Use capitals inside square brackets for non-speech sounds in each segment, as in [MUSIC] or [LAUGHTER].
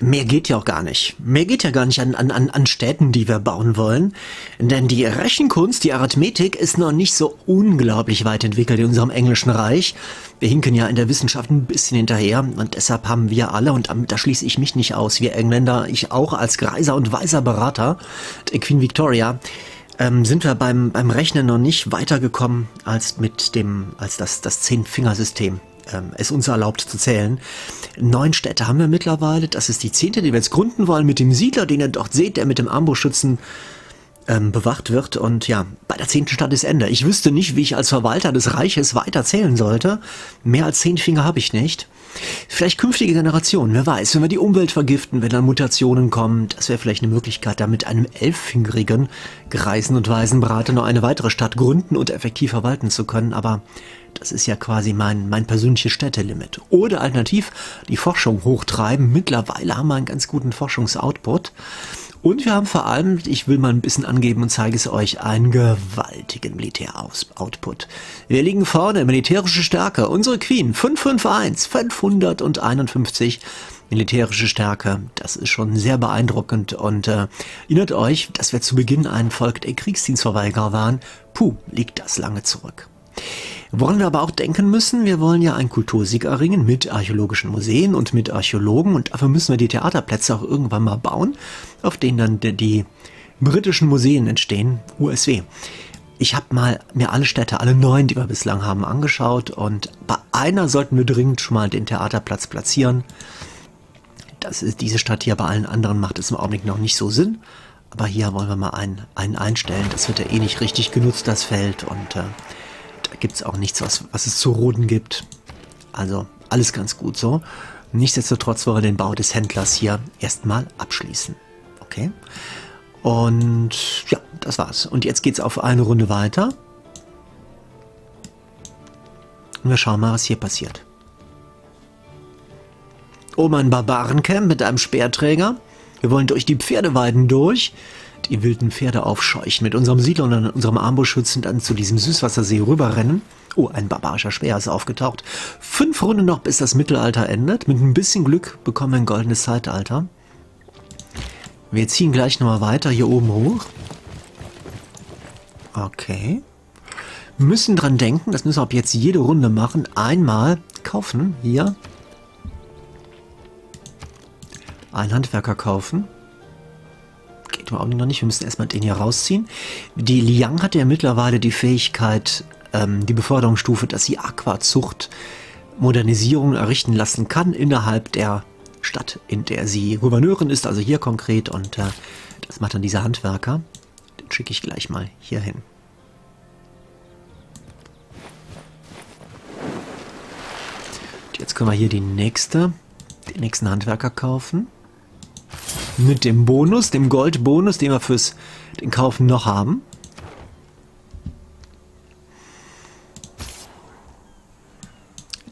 Mehr geht ja auch gar nicht. Mehr geht ja gar nicht an, an, an Städten, die wir bauen wollen. Denn die Rechenkunst, die Arithmetik ist noch nicht so unglaublich weit entwickelt in unserem englischen Reich. Wir hinken ja in der Wissenschaft ein bisschen hinterher und deshalb haben wir alle, und da schließe ich mich nicht aus, wir Engländer, ich auch als greiser und weiser Berater der Queen Victoria, ähm, sind wir beim, beim Rechnen noch nicht weitergekommen als mit dem, als das, das Zehn-Fingersystem ähm, es uns erlaubt zu zählen. Neun Städte haben wir mittlerweile. Das ist die zehnte, die wir jetzt gründen wollen mit dem Siedler, den ihr dort seht, der mit dem Armbrustschützen ähm, bewacht wird. Und ja, bei der zehnten Stadt ist Ende. Ich wüsste nicht, wie ich als Verwalter des Reiches weiter zählen sollte. Mehr als zehn Finger habe ich nicht. Vielleicht künftige Generationen, wer weiß, wenn wir die Umwelt vergiften, wenn dann Mutationen kommen, das wäre vielleicht eine Möglichkeit, da mit einem elffingerigen Greisen- und Waisenbraten noch eine weitere Stadt gründen und effektiv verwalten zu können, aber das ist ja quasi mein, mein persönliches Städtelimit. Oder alternativ die Forschung hochtreiben. Mittlerweile haben wir einen ganz guten Forschungsoutput. Und wir haben vor allem, ich will mal ein bisschen angeben und zeige es euch, einen gewaltigen Militäroutput. Wir liegen vorne, militärische Stärke. Unsere Queen, 551, 551 militärische Stärke. Das ist schon sehr beeindruckend und äh, erinnert euch, dass wir zu Beginn ein Volk der Kriegsdienstverweigerer waren. Puh, liegt das lange zurück. Woran wir aber auch denken müssen, wir wollen ja einen Kultursieg erringen mit archäologischen Museen und mit Archäologen und dafür müssen wir die Theaterplätze auch irgendwann mal bauen, auf denen dann die, britischen Museen entstehen, USW. Ich habe mal mir alle Städte, alle neun, die wir bislang haben, angeschaut und bei einer sollten wir dringend schon mal den Theaterplatz platzieren. Das ist diese Stadt hier, bei allen anderen macht es im Augenblick noch nicht so Sinn. Aber hier wollen wir mal einen, einen einstellen. Das wird ja eh nicht richtig genutzt, das Feld. Und äh, gibt es auch nichts, was, was es zu roden gibt. Also alles ganz gut so. Nichtsdestotrotz wollen wir den Bau des Händlers hier erstmal abschließen. Okay? Und ja, das war's. Und jetzt geht's auf eine Runde weiter. Und wir schauen mal, was hier passiert. Oben ein Barbarencamp mit einem Speerträger. Wir wollen durch die Pferdeweiden durch die wilden Pferde aufscheuchen, mit unserem Siedler und unserem Armbrustschützen dann zu diesem Süßwassersee rüberrennen. Oh, ein barbarischer Speer ist aufgetaucht. Fünf Runden noch, bis das Mittelalter endet. Mit ein bisschen Glück bekommen wir ein goldenes Zeitalter. Wir ziehen gleich nochmal weiter hier oben hoch. Okay. Müssen dran denken, das müssen wir ab jetzt jede Runde machen. Einmal kaufen, hier. Ein Handwerker kaufen geht Augenblick noch nicht. Wir müssen erstmal den hier rausziehen. Die Liang hat ja mittlerweile die Fähigkeit, ähm, die Beförderungsstufe, dass sie Aquazucht Modernisierungen errichten lassen kann innerhalb der Stadt, in der sie Gouverneurin ist, also hier konkret. Und äh, das macht dann dieser Handwerker. Den schicke ich gleich mal hier hin. Jetzt können wir hier die nächste, den nächsten Handwerker kaufen mit dem Bonus, dem Goldbonus, den wir fürs den Kauf noch haben.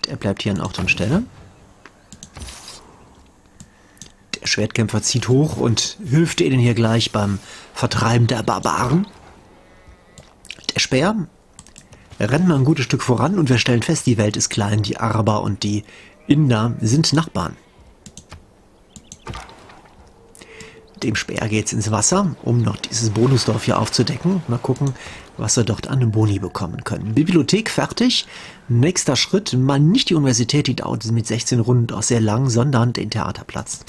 Der bleibt hier an Ort und Stelle. Der Schwertkämpfer zieht hoch und hilft ihnen hier gleich beim Vertreiben der Barbaren. Der Speer rennt mal ein gutes Stück voran und wir stellen fest, die Welt ist klein, die Araber und die Inder sind Nachbarn. Dem Speer geht's ins Wasser, um noch dieses Bonusdorf hier aufzudecken. Mal gucken, was wir dort an Boni bekommen können. Bibliothek fertig. Nächster Schritt, mal nicht die Universität, die dauert mit 16 Runden auch sehr lang, sondern den Theaterplatz.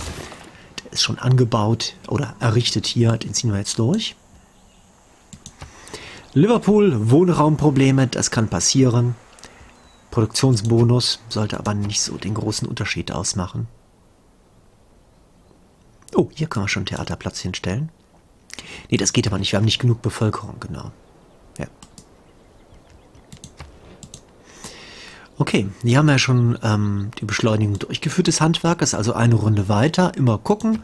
Der ist schon angebaut oder errichtet hier, den ziehen wir jetzt durch. Liverpool, Wohnraumprobleme, das kann passieren. Produktionsbonus sollte aber nicht so den großen Unterschied ausmachen. Oh, hier können wir schon einen Theaterplatz hinstellen. Nee, das geht aber nicht. Wir haben nicht genug Bevölkerung, genau. Ja. Okay, hier haben wir ja schon ähm, die Beschleunigung durchgeführt des Handwerkes, also eine Runde weiter. Immer gucken.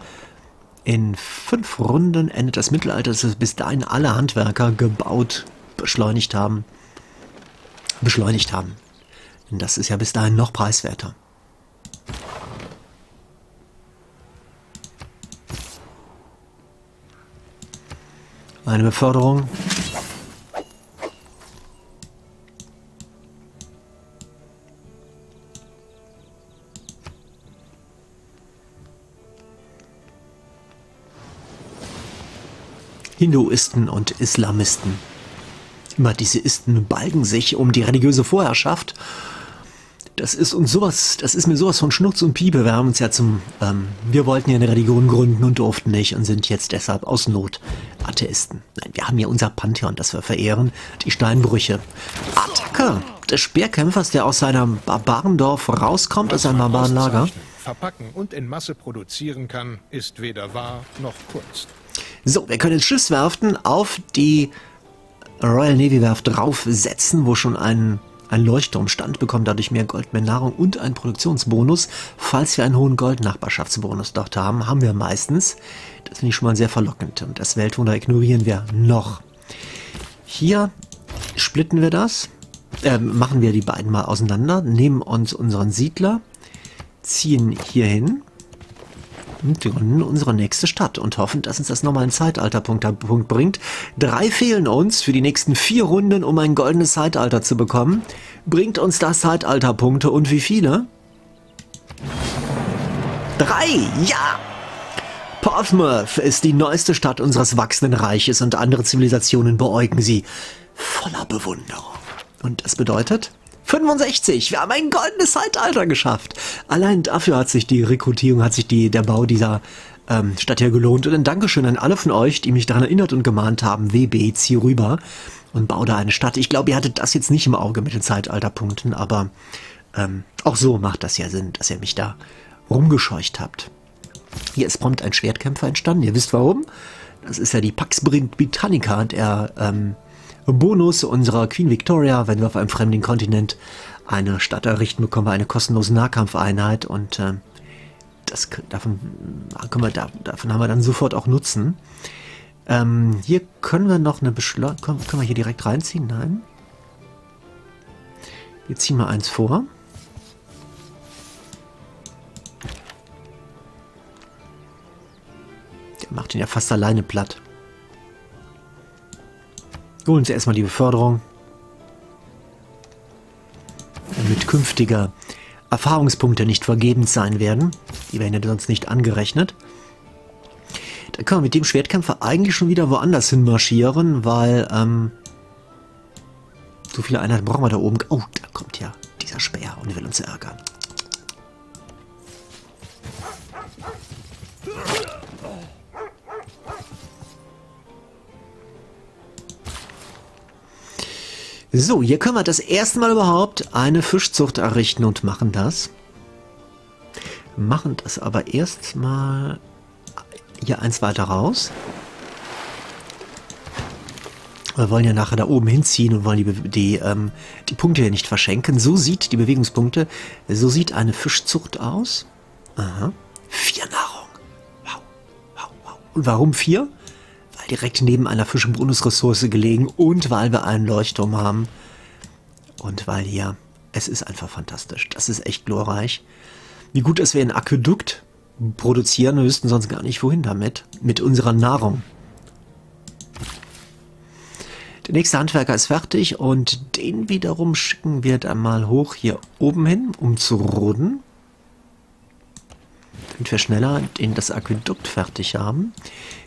In fünf Runden endet das Mittelalter, dass bis dahin alle Handwerker gebaut, beschleunigt haben. Beschleunigt haben. Denn das ist ja bis dahin noch preiswerter. Eine Beförderung. Hinduisten und Islamisten. Immer diese Isten balgen sich um die religiöse Vorherrschaft das ist uns sowas, das ist mir sowas von Schnurz und Piepe. Wir haben uns ja zum, ähm, wir wollten ja eine Religion gründen und durften nicht und sind jetzt deshalb aus Not Atheisten. Nein, wir haben ja unser Pantheon, das wir verehren, die Steinbrüche. Attacke des Speerkämpfers, der aus seinem Barbarendorf rauskommt, aus seinem Barbarenlager. Verpacken und in Masse produzieren kann, ist weder wahr noch Kunst. So, wir können Schiffswerften auf die Royal Navy Werft draufsetzen, wo schon ein ein Leuchtturm stand, bekommen dadurch mehr Gold, mehr Nahrung und einen Produktionsbonus. Falls wir einen hohen Goldnachbarschaftsbonus dort haben, haben wir meistens. Das finde ich schon mal sehr verlockend. Und das Weltwunder ignorieren wir noch. Hier splitten wir das, äh, machen wir die beiden mal auseinander, nehmen uns unseren Siedler, ziehen hier hin und gründen unsere nächste Stadt und hoffen, dass uns das nochmal einen Zeitalterpunkt bringt. Drei fehlen uns für die nächsten vier Runden, um ein goldenes Zeitalter zu bekommen. Bringt uns das Zeitalterpunkte und wie viele? Drei! Ja! Portsmouth ist die neueste Stadt unseres wachsenden Reiches und andere Zivilisationen beäugen sie voller Bewunderung. Und das bedeutet, 65. Wir haben ein goldenes Zeitalter geschafft. Allein dafür hat sich die Rekrutierung, hat sich die, der Bau dieser ähm, Stadt hier gelohnt. Und ein Dankeschön an alle von euch, die mich daran erinnert und gemahnt haben, WB, zieh rüber und bau da eine Stadt. Ich glaube, ihr hattet das jetzt nicht im Auge mit den Zeitalterpunkten, aber ähm, auch so macht das ja Sinn, dass ihr mich da rumgescheucht habt. Hier ist prompt ein Schwertkämpfer entstanden. Ihr wisst warum? Das ist ja die Pax Britannica, der ähm, Bonus unserer Queen Victoria, wenn wir auf einem fremden Kontinent eine Stadt errichten, bekommen wir eine kostenlose Nahkampfeinheit und äh, das, davon, können wir, davon haben wir dann sofort auch Nutzen. Ähm, hier können wir noch eine Beschleunigung, können wir hier direkt reinziehen? Nein. Wir ziehen mal eins vor. Der macht ihn ja fast alleine platt. Holen Sie erstmal die Beförderung. Damit künftiger Erfahrungspunkte nicht vergebens sein werden. Die werden ja sonst nicht angerechnet. Da können wir mit dem Schwertkämpfer eigentlich schon wieder woanders hin marschieren, weil ähm, so viele Einheiten brauchen wir da oben. Oh, da kommt ja dieser Speer und will uns ärgern. So, hier können wir das erste Mal überhaupt eine Fischzucht errichten und machen das. Machen das aber erstmal hier eins weiter raus. Wir wollen ja nachher da oben hinziehen und wollen die, die, ähm, die Punkte hier nicht verschenken. So sieht die Bewegungspunkte, so sieht eine Fischzucht aus. Aha. Vier Nahrung. Wow. Wow, wow. Und warum vier? Direkt neben einer und Bonusressource gelegen und weil wir einen Leuchtturm haben. Und weil hier, es ist einfach fantastisch. Das ist echt glorreich. Wie gut, dass wir ein Aquädukt produzieren, wir wüssten sonst gar nicht wohin damit. Mit unserer Nahrung. Der nächste Handwerker ist fertig und den wiederum schicken wir dann mal hoch hier oben hin, um zu roden. Damit wir schneller das Aquädukt fertig haben.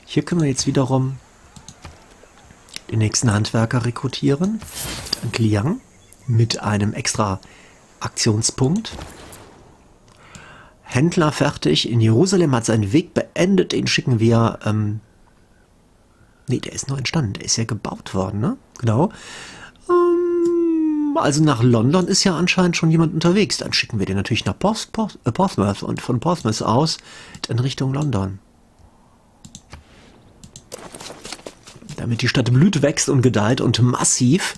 Hier können wir jetzt wiederum den nächsten Handwerker rekrutieren. Dank Liang mit einem extra Aktionspunkt. Händler fertig. In Jerusalem hat seinen Weg beendet. Den schicken wir. Ähm ne, der ist noch entstanden. Der ist ja gebaut worden, ne? Genau. Ähm, also nach London ist ja anscheinend schon jemand unterwegs. Dann schicken wir den natürlich nach äh, Portsmouth und von Portsmouth aus in Richtung London. Damit die Stadt blüht, wächst und gedeiht und massiv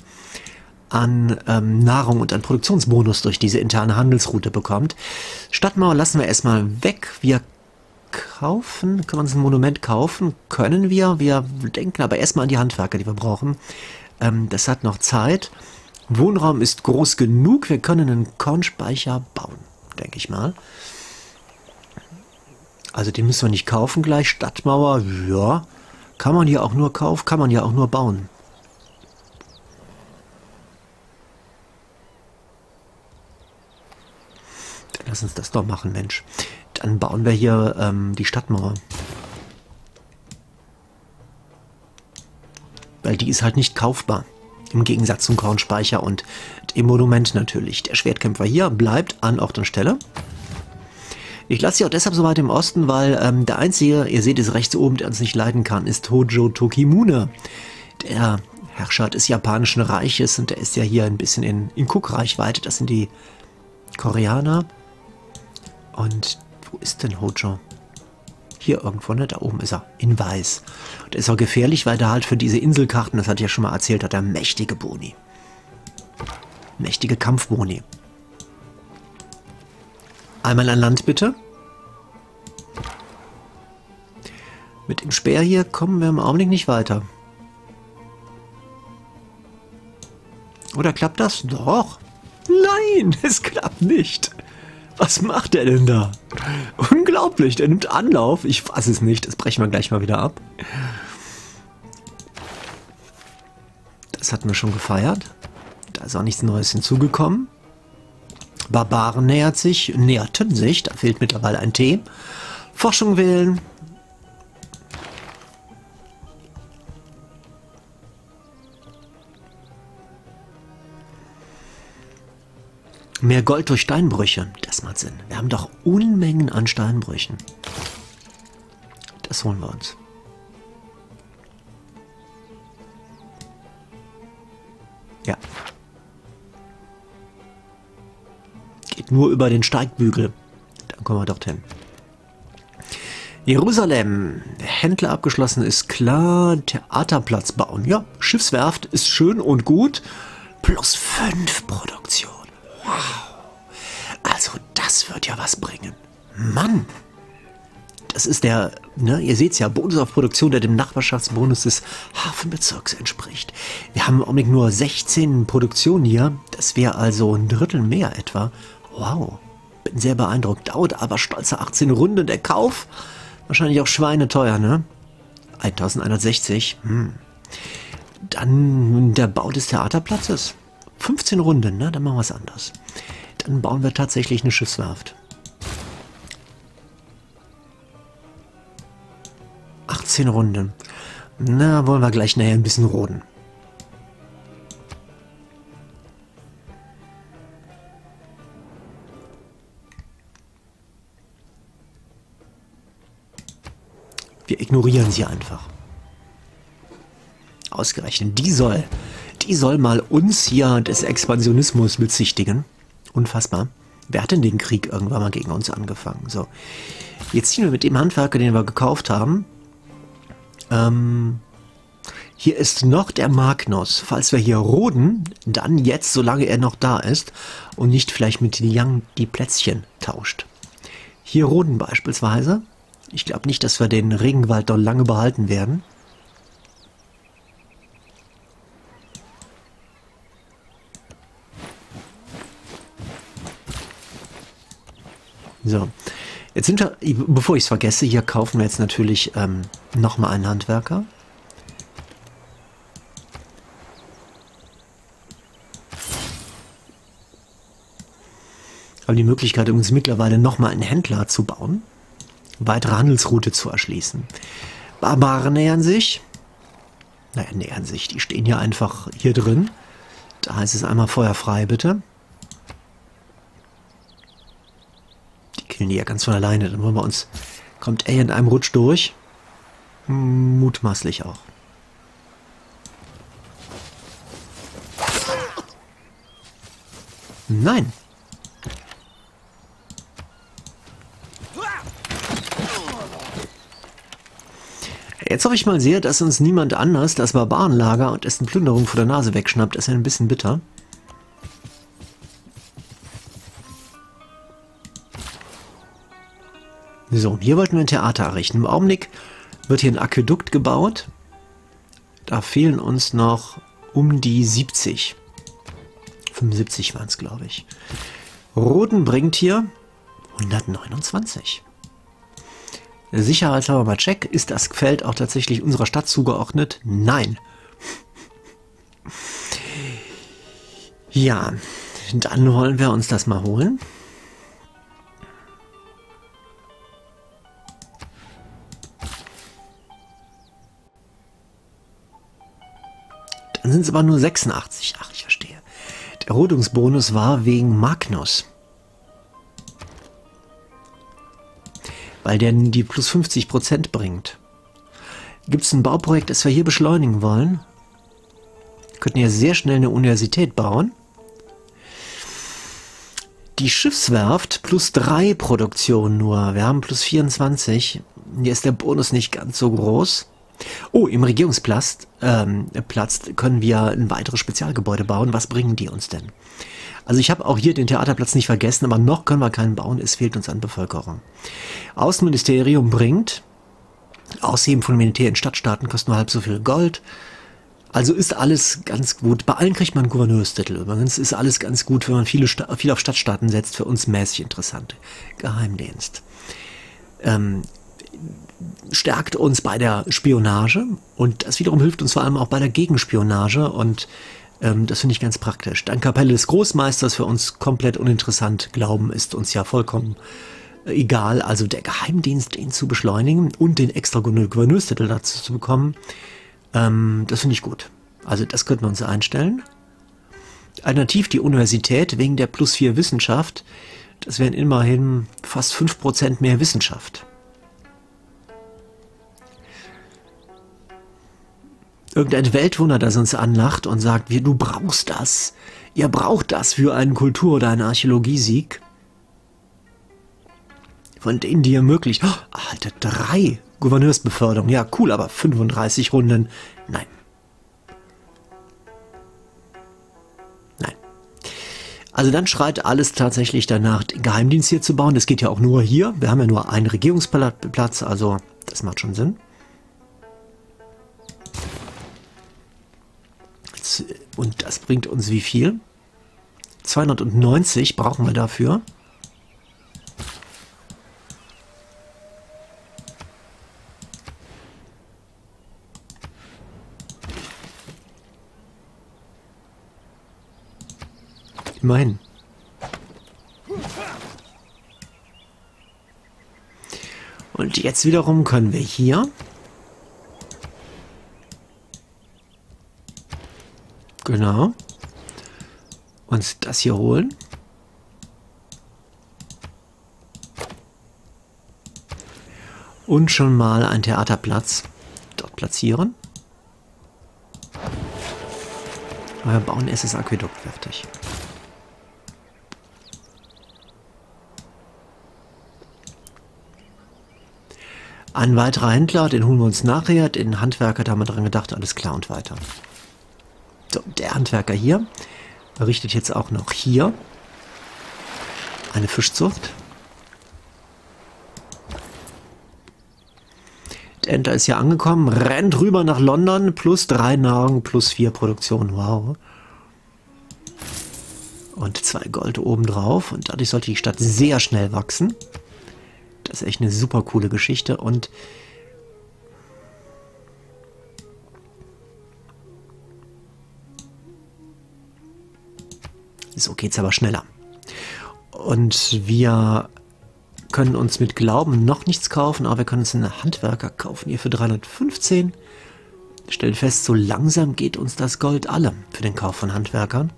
an ähm, Nahrung und an Produktionsbonus durch diese interne Handelsroute bekommt. Stadtmauer lassen wir erstmal weg. Wir kaufen, können wir uns ein Monument kaufen? Können wir. Wir denken aber erstmal an die Handwerker, die wir brauchen. Ähm, das hat noch Zeit. Wohnraum ist groß genug. Wir können einen Kornspeicher bauen, denke ich mal. Also den müssen wir nicht kaufen gleich. Stadtmauer, ja. Kann man ja auch nur kaufen, kann man ja auch nur bauen. Lass uns das doch machen, Mensch. Dann bauen wir hier ähm, die Stadtmauer. die ist halt nicht kaufbar. Im Gegensatz zum Kornspeicher und dem Monument natürlich. Der Schwertkämpfer hier bleibt an Ort und Stelle. Ich lasse sie auch deshalb so weit im Osten, weil ähm, der Einzige, ihr seht es rechts oben, der uns nicht leiden kann, ist Hojo Tokimune. Der Herrscher des Japanischen Reiches und der ist ja hier ein bisschen in, in Cook-Reichweite. Das sind die Koreaner. Und wo ist denn Hojo? Hier irgendwo, ne? Da oben ist er. In weiß. Und ist auch gefährlich, weil der halt für diese Inselkarten, das hatte ich ja schon mal erzählt, hat er mächtige Boni. Mächtige Kampfboni. Einmal an Land bitte. Mit dem Speer hier kommen wir im Augenblick nicht weiter. Oder klappt das? Doch. Nein, [LAUGHS] es klappt nicht. Was macht er denn da? Unglaublich, der nimmt Anlauf. Ich weiß es nicht, das brechen wir gleich mal wieder ab. Das hatten wir schon gefeiert. Da ist auch nichts Neues hinzugekommen. Barbaren nähert sich, näherten sich, da fehlt mittlerweile ein T. Forschung wählen. Mehr Gold durch Steinbrüche, das macht Sinn. Wir haben doch Unmengen an Steinbrüchen. Das holen wir uns. Nur über den Steigbügel. Dann kommen wir dorthin. Jerusalem. Händler abgeschlossen ist klar. Theaterplatz bauen. Ja, Schiffswerft ist schön und gut. Plus 5 Produktion. Wow. Also das wird ja was bringen. Mann. Das ist der, ne, ihr seht es ja, Bonus auf Produktion, der dem Nachbarschaftsbonus des Hafenbezirks entspricht. Wir haben im Augenblick nur 16 Produktionen hier. Das wäre also ein Drittel mehr etwa. Wow, bin sehr beeindruckt. Dauert aber stolze 18 Runden der Kauf. Wahrscheinlich auch schweineteuer, ne? 1160. Hm. Dann der Bau des Theaterplatzes. 15 Runden, ne? Dann machen wir es anders. Dann bauen wir tatsächlich eine Schiffswerft. 18 Runden. Na, wollen wir gleich nachher ein bisschen roden. Wir ignorieren sie einfach. Ausgerechnet, die soll, die soll mal uns hier des Expansionismus bezichtigen. Unfassbar. Wer hat denn den Krieg irgendwann mal gegen uns angefangen? So, jetzt ziehen wir mit dem Handwerker, den wir gekauft haben. Ähm, hier ist noch der Magnus. Falls wir hier roden, dann jetzt, solange er noch da ist und nicht vielleicht mit Liang die Plätzchen tauscht. Hier roden beispielsweise. Ich glaube nicht, dass wir den Regenwald dort lange behalten werden. So, jetzt sind wir, bevor ich es vergesse, hier kaufen wir jetzt natürlich ähm, nochmal einen Handwerker. Haben die Möglichkeit, uns mittlerweile nochmal einen Händler zu bauen weitere Handelsroute zu erschließen. Barbaren nähern sich. Naja, nähern sich. Die stehen hier einfach hier drin. Da heißt es einmal Feuer frei, bitte. Die killen die ja ganz von alleine. Dann wollen wir uns... Kommt er in einem Rutsch durch? Mutmaßlich auch. Nein. Jetzt hoffe ich mal sehr, dass uns niemand anders das Barbarenlager und dessen Plünderung vor der Nase wegschnappt. Das ist ja ein bisschen bitter. So, hier wollten wir ein Theater errichten. Im Augenblick wird hier ein Aquädukt gebaut. Da fehlen uns noch um die 70. 75 waren es, glaube ich. Roden bringt hier 129. Sicherheitshalber mal check, ist das Feld auch tatsächlich unserer Stadt zugeordnet? Nein. Ja, dann wollen wir uns das mal holen. Dann sind es aber nur 86. Ach, ich verstehe. Der Rodungsbonus war wegen Magnus. Weil der die plus 50% bringt. Gibt es ein Bauprojekt, das wir hier beschleunigen wollen? Wir könnten ja sehr schnell eine Universität bauen. Die Schiffswerft plus 3 Produktion nur. Wir haben plus 24. Hier ist der Bonus nicht ganz so groß. Oh, im Regierungsplatz ähm, Platz können wir ein weiteres Spezialgebäude bauen. Was bringen die uns denn? Also ich habe auch hier den Theaterplatz nicht vergessen, aber noch können wir keinen bauen. Es fehlt uns an Bevölkerung. Außenministerium bringt Ausheben von Militär in Stadtstaaten kostet nur halb so viel Gold. Also ist alles ganz gut. Bei allen kriegt man einen Gouverneurstitel übrigens. Ist alles ganz gut, wenn man viele viel auf Stadtstaaten setzt. Für uns mäßig interessant. Geheimdienst. Ähm, stärkt uns bei der Spionage und das wiederum hilft uns vor allem auch bei der Gegenspionage und ähm, das finde ich ganz praktisch. Dann Kapelle des Großmeisters für uns komplett uninteressant. Glauben ist uns ja vollkommen äh, egal. Also der Geheimdienst, den zu beschleunigen und den extra Gouverneurstitel dazu zu bekommen, ähm, das finde ich gut. Also das könnten wir uns einstellen. Alternativ die Universität wegen der plus 4 Wissenschaft. Das wären immerhin fast 5% mehr Wissenschaft. Irgendein Weltwunder, das uns anlacht und sagt, wie, du brauchst das. Ihr braucht das für einen Kultur- oder einen Archäologiesieg. Von denen, die ihr möglich. Oh, Alter, drei Gouverneursbeförderung. Ja, cool, aber 35 Runden. Nein. Nein. Also dann schreit alles tatsächlich danach, Geheimdienst hier zu bauen. Das geht ja auch nur hier. Wir haben ja nur einen Regierungsplatz, also das macht schon Sinn. Und das bringt uns wie viel? 290 brauchen wir dafür. Immerhin. Und jetzt wiederum können wir hier Genau. Uns das hier holen. Und schon mal einen Theaterplatz dort platzieren. Wir bauen SS Aquädukt fertig. Ein weiterer Händler, den holen wir uns nachher. Den Handwerker, da haben wir dran gedacht, alles klar und weiter. Der Handwerker hier errichtet jetzt auch noch hier eine Fischzucht. Der Enter ist hier angekommen, rennt rüber nach London, plus drei Nahrung, plus vier Produktion, wow. Und zwei Gold obendrauf und dadurch sollte die Stadt sehr schnell wachsen. Das ist echt eine super coole Geschichte und So geht's aber schneller. Und wir können uns mit Glauben noch nichts kaufen, aber wir können uns einen Handwerker kaufen hier für 315. Stellen fest, so langsam geht uns das Gold alle für den Kauf von Handwerkern.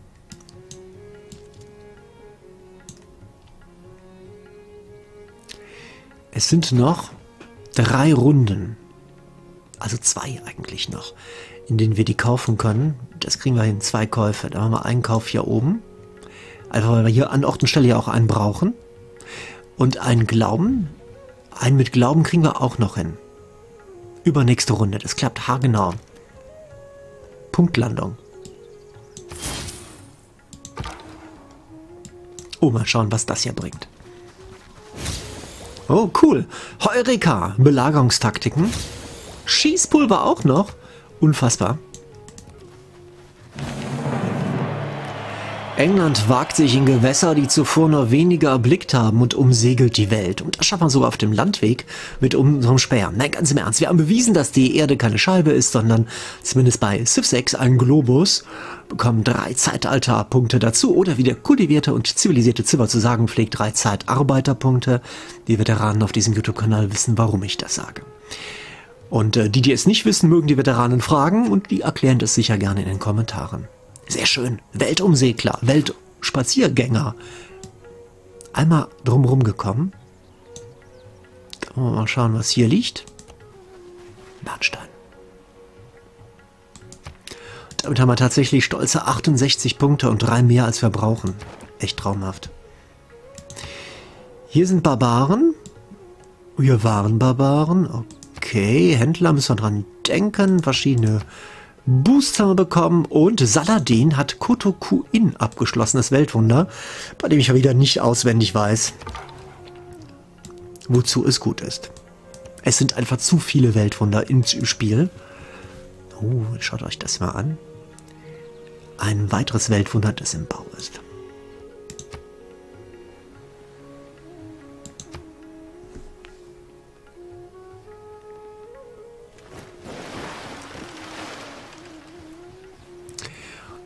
Es sind noch drei Runden, also zwei eigentlich noch, in denen wir die kaufen können. Das kriegen wir hin, zwei Käufe. Da haben wir einen Kauf hier oben. Einfach weil wir hier an Ort und Stelle ja auch einen brauchen. Und einen Glauben. Einen mit Glauben kriegen wir auch noch hin. Übernächste Runde. Das klappt haargenau. Punktlandung. Oh, mal schauen, was das hier bringt. Oh, cool. Heureka. Belagerungstaktiken. Schießpulver auch noch. Unfassbar. England wagt sich in Gewässer, die zuvor nur wenige erblickt haben und umsegelt die Welt. Und das schafft man sogar auf dem Landweg mit unserem Speer. Nein, ganz im Ernst. Wir haben bewiesen, dass die Erde keine Scheibe ist, sondern zumindest bei Civ 6 ein Globus. Bekommen drei Zeitalterpunkte dazu oder wie der kultivierte und zivilisierte Zimmer zu sagen pflegt, drei Zeitarbeiterpunkte. Die Veteranen auf diesem YouTube-Kanal wissen, warum ich das sage. Und äh, die, die es nicht wissen, mögen die Veteranen fragen und die erklären das sicher gerne in den Kommentaren. Sehr schön. Weltumsegler, Weltspaziergänger. Einmal drumherum gekommen. Da wollen wir mal schauen, was hier liegt. Bernstein. Damit haben wir tatsächlich stolze 68 Punkte und drei mehr als wir brauchen. Echt traumhaft. Hier sind Barbaren. Wir waren Barbaren. Okay, Händler müssen wir dran denken. Verschiedene Booster bekommen. Und Saladin hat Kotokuin abgeschlossen, das Weltwunder, bei dem ich ja wieder nicht auswendig weiß, wozu es gut ist. Es sind einfach zu viele Weltwunder im Spiel. Oh, schaut euch das mal an ein weiteres Weltwunder, das im Bau ist.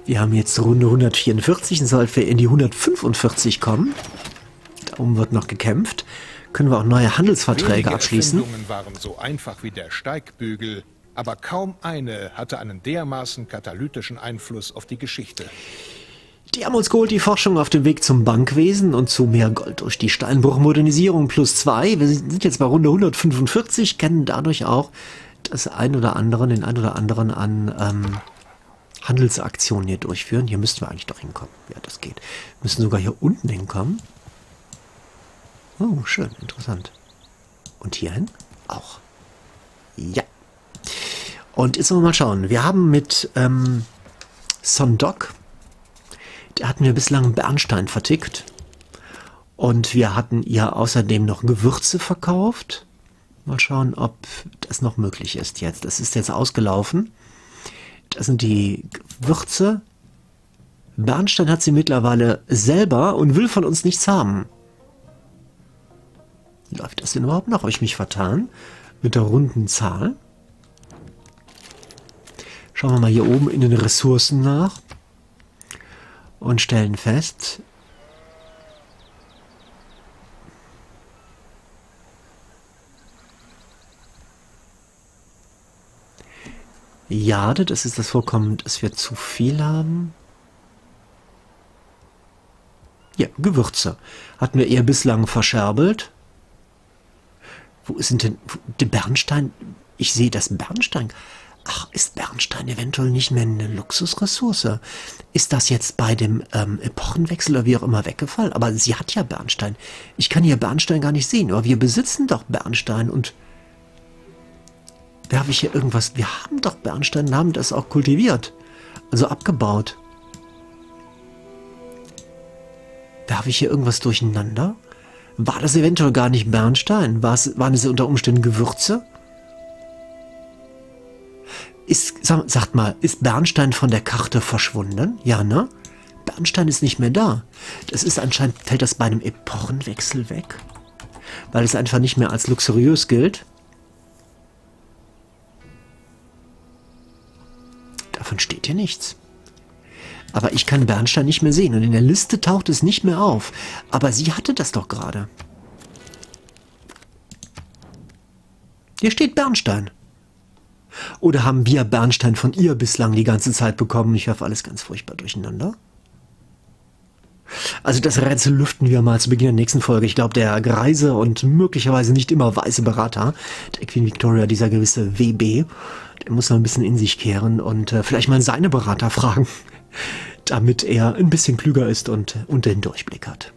Wir haben jetzt Runde 144 und sollten wir in die 145 kommen. Darum wird noch gekämpft. Können wir auch neue Handelsverträge Wenige abschließen. waren so einfach wie der Steigbügel aber kaum eine hatte einen dermaßen katalytischen Einfluss auf die Geschichte. Die haben uns geholt die Forschung auf dem Weg zum Bankwesen und zu mehr Gold durch die Steinbruchmodernisierung plus zwei. Wir sind jetzt bei Runde 145, kennen dadurch auch das ein oder anderen, den ein oder anderen an ähm, Handelsaktionen hier durchführen. Hier müssten wir eigentlich doch hinkommen. Ja, das geht. Wir müssen sogar hier unten hinkommen. Oh, schön, interessant. Und hierhin auch. Ja. Und jetzt wollen wir mal schauen. Wir haben mit ähm, Sondok, da hatten wir bislang Bernstein vertickt. Und wir hatten ihr außerdem noch Gewürze verkauft. Mal schauen, ob das noch möglich ist jetzt. Das ist jetzt ausgelaufen. Das sind die Gewürze. Bernstein hat sie mittlerweile selber und will von uns nichts haben. Läuft das denn überhaupt noch? Habe ich mich vertan? Mit der runden Zahl? Schauen wir mal hier oben in den Ressourcen nach und stellen fest, Jade, das ist das Vorkommen, dass wir zu viel haben. Ja, Gewürze. Hatten wir eher bislang verscherbelt. Wo ist denn der Bernstein? Ich sehe das Bernstein. Ach, ist Bernstein eventuell nicht mehr eine Luxusressource? Ist das jetzt bei dem ähm, Epochenwechsel oder wie auch immer weggefallen? Aber sie hat ja Bernstein. Ich kann hier Bernstein gar nicht sehen, aber wir besitzen doch Bernstein und habe ich hier irgendwas. Wir haben doch Bernstein, haben das auch kultiviert. Also abgebaut. Da habe ich hier irgendwas durcheinander? War das eventuell gar nicht Bernstein? War waren es unter Umständen Gewürze? Ist, sag, sagt mal, ist Bernstein von der Karte verschwunden? Ja, ne? Bernstein ist nicht mehr da. Das ist anscheinend, fällt das bei einem Epochenwechsel weg? Weil es einfach nicht mehr als luxuriös gilt? Davon steht hier nichts. Aber ich kann Bernstein nicht mehr sehen und in der Liste taucht es nicht mehr auf. Aber sie hatte das doch gerade. Hier steht Bernstein. Oder haben wir Bernstein von ihr bislang die ganze Zeit bekommen? Ich werfe alles ganz furchtbar durcheinander. Also das Rätsel lüften wir mal zu Beginn der nächsten Folge. Ich glaube, der greise und möglicherweise nicht immer weiße Berater der Queen Victoria, dieser gewisse WB, der muss noch ein bisschen in sich kehren und äh, vielleicht mal seine Berater fragen, [LAUGHS] damit er ein bisschen klüger ist und, und den Durchblick hat.